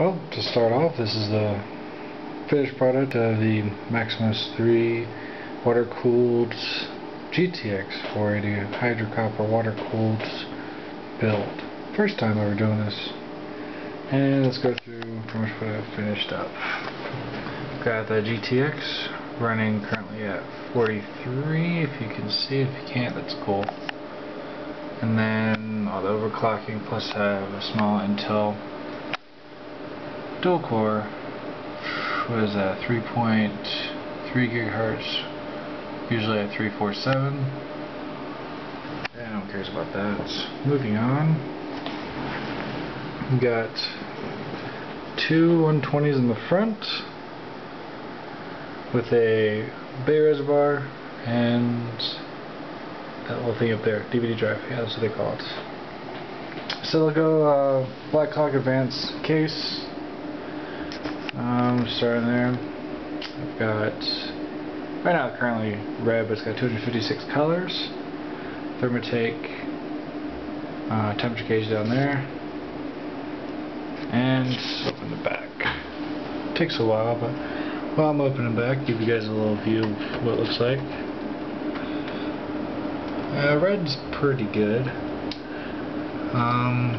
Well, to start off, this is the finished product of the Maximus 3 water-cooled GTX 480 hydrocopper water-cooled build. First time ever doing this. And let's go through pretty much what I've finished up. Got the GTX running currently at 43, if you can see. If you can't, that's cool. And then all the overclocking, plus I have a small Intel dual core was that 3.3 gigahertz usually at 347 and no one cares about that. Moving on. We got two 120s in the front with a bay reservoir and that little thing up there DVD drive yeah that's what they call it. Xclio uh, Black Hawk Advance case starting there. I've got, right now currently red, but it's got 256 colors. Thermaltake uh, temperature gauge down there. And open the back. Takes a while, but while I'm opening back, give you guys a little view of what it looks like. Uh, red's pretty good. Um,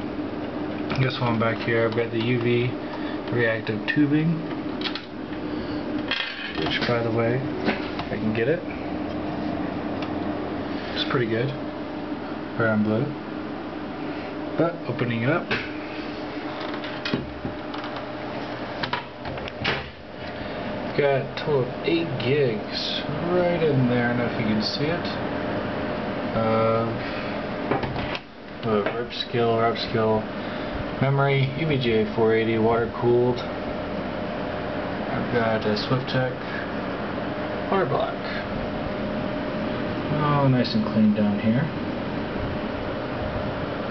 I guess while I'm back here, I've got the UV reactive tubing which by the way I can get it. It's pretty good. Brown blue. But opening it up. Got a total of 8 gigs right in there. I don't know if you can see it. Uh, rip skill, rep skill. Memory, EVGA 480 water cooled. I've got a Swiftech water block. Oh, nice and clean down here.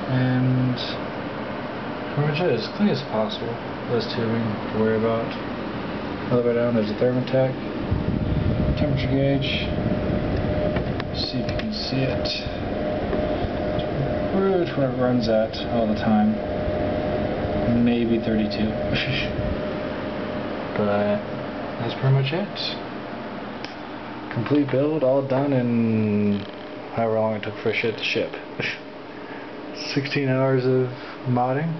And pretty much it, as clean as possible. Less tubing to worry about. All the way down there's a Thermaltake temperature gauge. See if you can see it. Right where it runs at all the time maybe 32. but uh, that's pretty much it. Complete build, all done in however long it took for shit to ship. 16 hours of modding.